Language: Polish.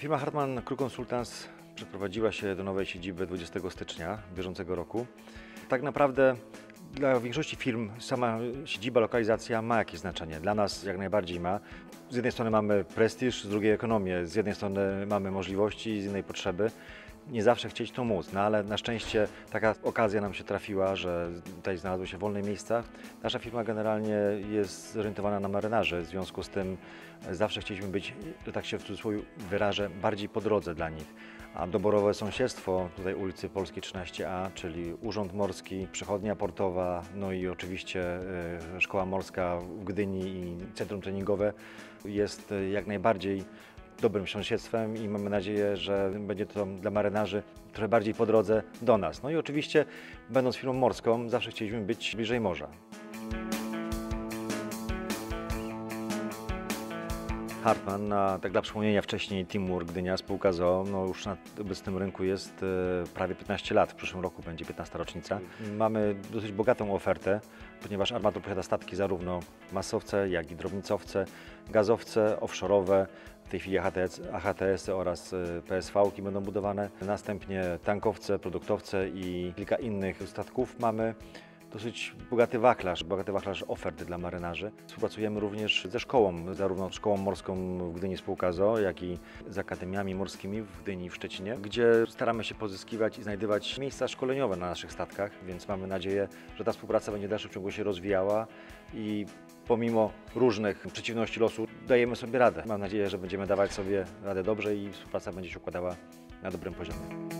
Firma Hartmann Crew Consultants przeprowadziła się do nowej siedziby 20 stycznia bieżącego roku. Tak naprawdę dla większości firm sama siedziba, lokalizacja ma jakieś znaczenie. Dla nas jak najbardziej ma. Z jednej strony mamy prestiż, z drugiej ekonomię. Z jednej strony mamy możliwości, z innej potrzeby. Nie zawsze chcieć to móc, no ale na szczęście taka okazja nam się trafiła, że tutaj znalazły się wolne miejsca. Nasza firma generalnie jest zorientowana na marynarzy, w związku z tym zawsze chcieliśmy być, że tak się w cudzysłowie wyrażę, bardziej po drodze dla nich. A doborowe sąsiedztwo tutaj ulicy Polskiej 13A, czyli Urząd Morski, Przychodnia Portowa, no i oczywiście e, Szkoła Morska w Gdyni i Centrum Treningowe jest e, jak najbardziej dobrym sąsiedztwem i mamy nadzieję, że będzie to dla marynarzy trochę bardziej po drodze do nas. No i oczywiście, będąc firmą morską, zawsze chcieliśmy być bliżej morza. Hartmann, a tak dla przypomnienia wcześniej Timur Gdynia, spółka ZOO, no już na obecnym rynku jest e, prawie 15 lat, w przyszłym roku będzie 15 rocznica. Mamy dosyć bogatą ofertę, ponieważ armator posiada statki zarówno masowce, jak i drobnicowce, gazowce, offshore'owe, w tej chwili AHTS, AHTS oraz e, PSV-ki będą budowane, następnie tankowce, produktowce i kilka innych statków mamy dosyć bogaty wachlarz, bogaty wachlarz oferty dla marynarzy. Współpracujemy również ze szkołą, zarówno szkołą morską w Gdyni Spółka ZOO, jak i z akademiami morskimi w Gdyni w Szczecinie, gdzie staramy się pozyskiwać i znajdywać miejsca szkoleniowe na naszych statkach, więc mamy nadzieję, że ta współpraca będzie w dalszym ciągu się rozwijała i pomimo różnych przeciwności losu dajemy sobie radę. Mam nadzieję, że będziemy dawać sobie radę dobrze i współpraca będzie się układała na dobrym poziomie.